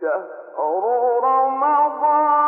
شهر رمضان.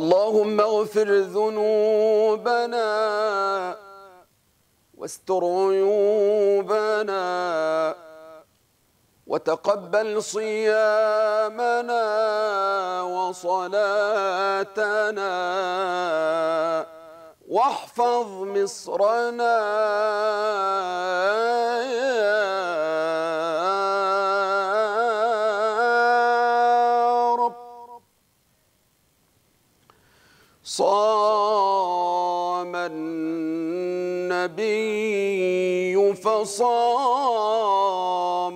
اللهم اغفر ذنوبنا واستر عيوبنا وتقبل صيامنا وصلاتنا واحفظ مصرنا صام النبي فصام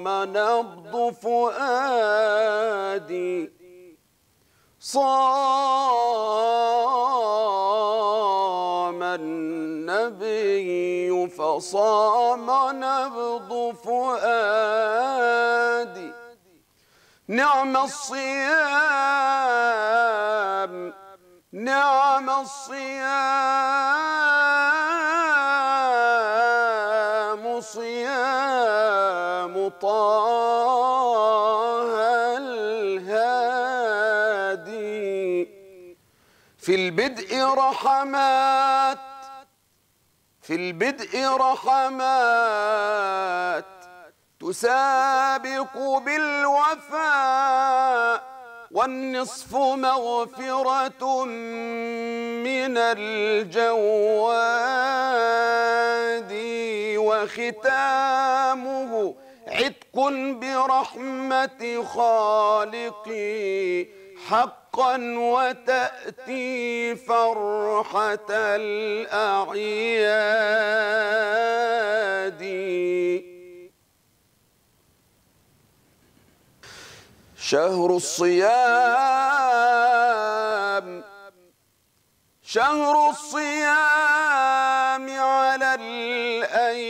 نبض فؤادي. صام النبي فصام نبض فؤادي. نعم الصيام نعم الصيام صيام طه الهادي. في البدء رحمات في البدء رحمات تسابق بالوفاء. والنصف مغفرة من الجواد وختامه عتق برحمة خالقي حقا وتأتي فرحة الأعياد. شهر الصيام. شهر الصيام على الأيام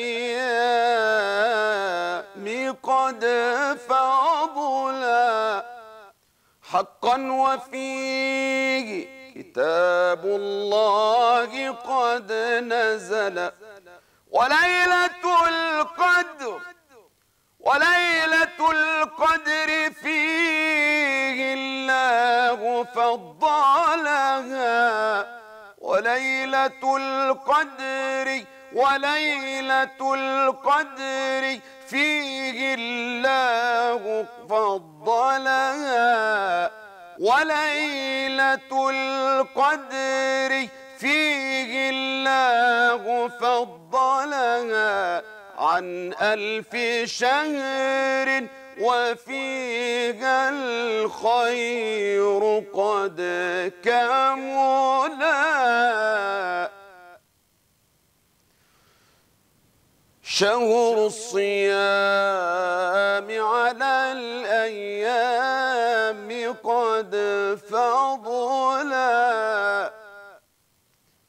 قد فضلا. حقا وفيه كتاب الله قد نزل. وليلة القدر وليلة القدر فيه الله فضلها. وليلة القدر وليلة القدر فيه الله فضلها. وليلة القدر فيه الله فضلها. عن ألف شهر وفيها الخير قد كملا. شهر الصيام على الأيام قد فضلا.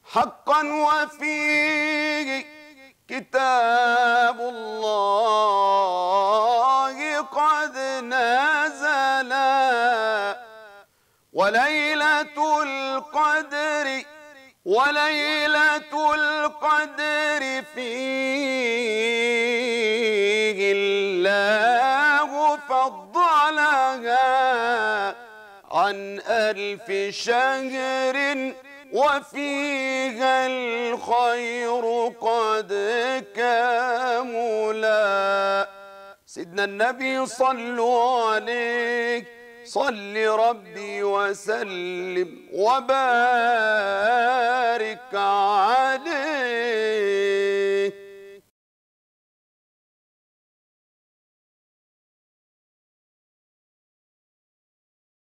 حقا وفيه كتاب الله قد نزل وليلة القدر وليلة القدر فيه الله فضلها عن ألف شهر وفيها الخير قد كملا سيدنا النبي صلوا عليك صل ربي وسلم وبارك عليه.